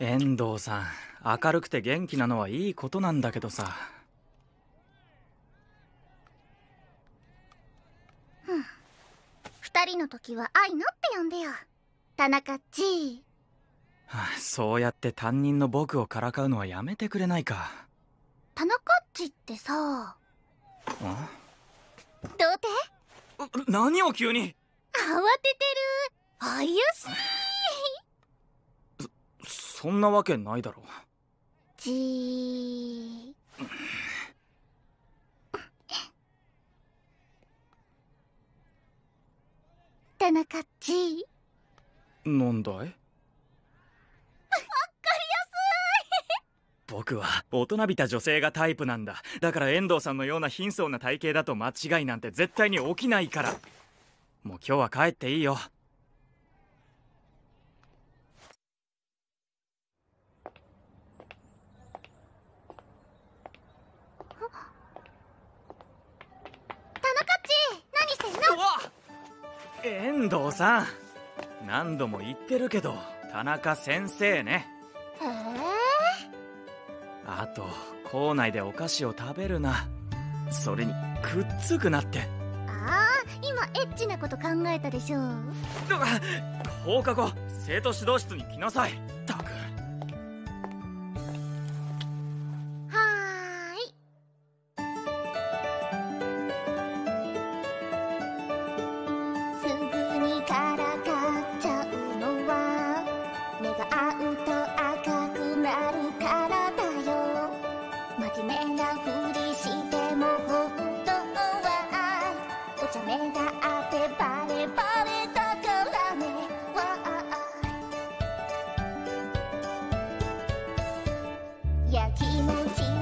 遠藤さん明るくて元気なのはいいことなんだけどさ。二人の時は愛のって呼んでよ。田中っち。はあそうやって担任の僕をからかうのはやめてくれないか。田中っちってさ。あどうて？う何を急に？慌ててる。おゆしそんなわけないだろじー。田中っちなんだい。僕は大人びた女性がタイプなんだ。だから遠藤さんのような貧相な体型だと間違いなんて絶対に起きないから。もう今日は帰っていいよ田中っち何してんのうわ遠藤さん何度も言ってるけど田中先生ね。へえ。あと校内でお菓子を食べるな。それにくっつくなって。ああ今エッチなこと考えたでしょう。わ放課後生徒指導室に来なさい。ったくからかっちゃうのは目が合うと赤くなるからだよ。真面目なふりしても本当はお茶目があってバレバレだからね。わあきもち